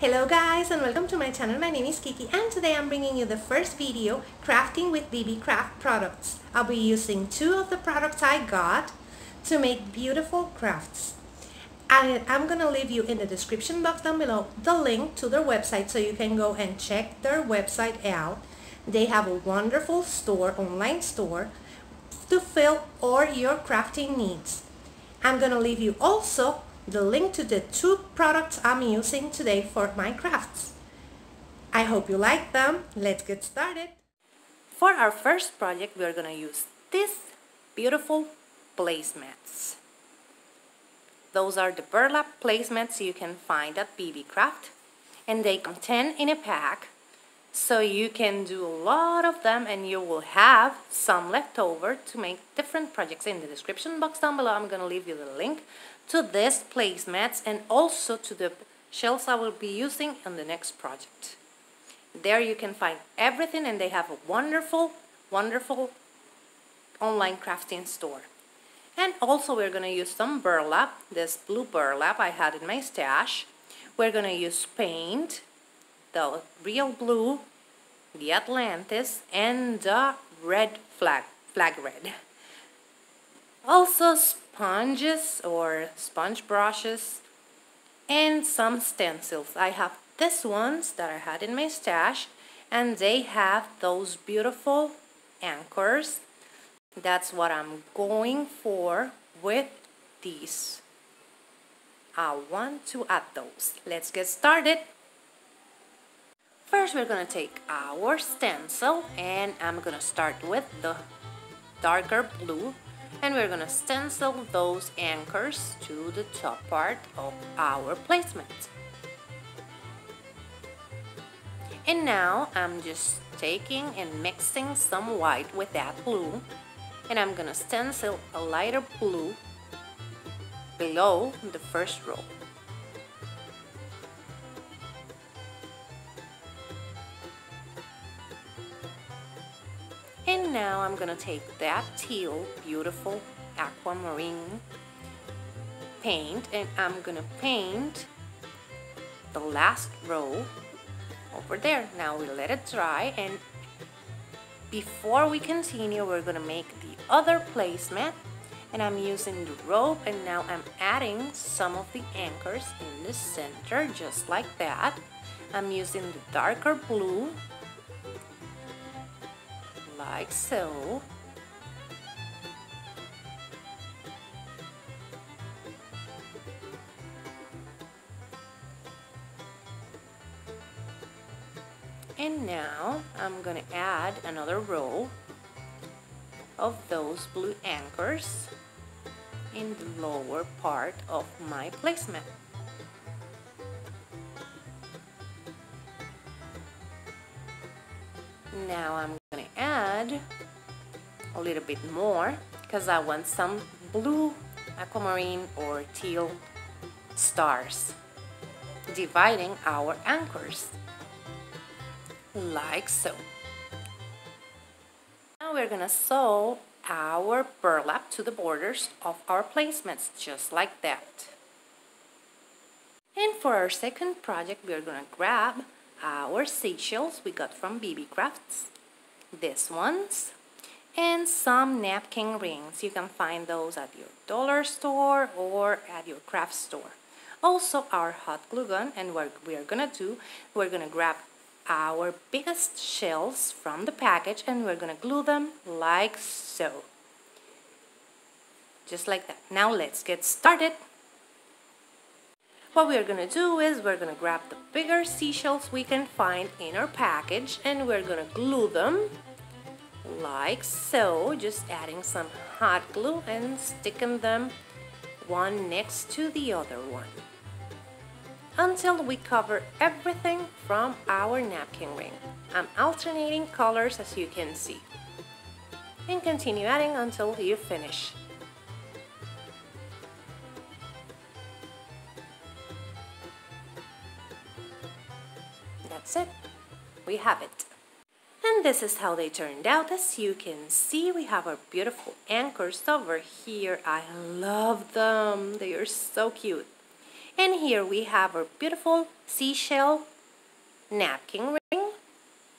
Hello guys and welcome to my channel. My name is Kiki and today I'm bringing you the first video crafting with Beebeecraft products. I'll be using two of the products I got to make beautiful crafts. I, I'm gonna leave you in the description box down below the link to their website so you can go and check their website out. They have a wonderful store, online store to fill all your crafting needs. I'm gonna leave you also the link to the two products I'm using today for my crafts. I hope you like them. Let's get started. For our first project, we're going to use these beautiful placemats. Those are the burlap placemats you can find at Beebeecraft and they come 10 in a pack so you can do a lot of them and you will have some left over to make different projects in the description box down below I'm gonna leave you the link to this placemats and also to the shells I will be using on the next project. There you can find everything and they have a wonderful, wonderful online crafting store. And also we're going to use some burlap, this blue burlap I had in my stash. We're going to use paint, the real blue, the Atlantis, and the red flag, flag red. Also sponges or sponge brushes and some stencils. I have these ones that I had in my stash and they have those beautiful anchors. That's what I'm going for with these. I want to add those. Let's get started. First we're gonna take our stencil and I'm gonna start with the darker blue and we're gonna stencil those anchors to the top part of our placement. And now I'm just taking and mixing some white with that blue and I'm gonna stencil a lighter blue below the first row. And now I'm gonna take that teal, beautiful aquamarine paint and I'm gonna paint the last row over there. Now we let it dry and before we continue we're gonna make the other placemat and I'm using the rope and now I'm adding some of the anchors in the center just like that. I'm using the darker blue like so. And now I'm gonna add another row of those blue anchors in the lower part of my placement. Now I'm add a little bit more because I want some blue aquamarine or teal stars dividing our anchors like so. Now we're gonna sew our burlap to the borders of our placements just like that. And for our second project we're gonna grab our seashells we got from Beebeecrafts, these ones, and some napkin rings. You can find those at your dollar store or at your craft store. Also our hot glue gun and what we are gonna do, we're gonna grab our biggest shells from the package and we're gonna glue them like so. Just like that. Now let's get started. What we're gonna do is we're gonna grab the bigger seashells we can find in our package and we're gonna glue them like so, just adding some hot glue and sticking them one next to the other one until we cover everything from our napkin ring. I'm alternating colors as you can see. And continue adding until you finish. That's it. We have it. And this is how they turned out. As you can see, we have our beautiful anchors over here. I love them. They are so cute. And here we have our beautiful seashell napkin ring.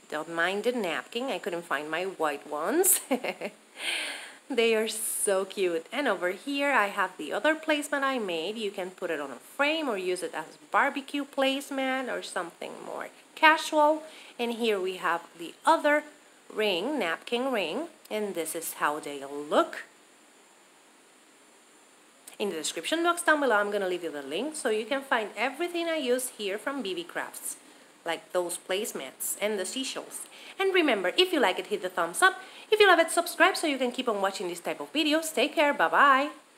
Don't mind the napkin, I couldn't find my white ones. they are so cute. And over here I have the other placement I made. You can put it on a frame or use it as barbecue placement or something more casual. And here we have the other ring, napkin ring. And this is how they look. In the description box down below, I'm going to leave you the link so you can find everything I use here from Beebeecrafts like those placemats and the seashells. And remember, if you like it, hit the thumbs up. If you love it, subscribe so you can keep on watching this type of videos. Take care. Bye-bye.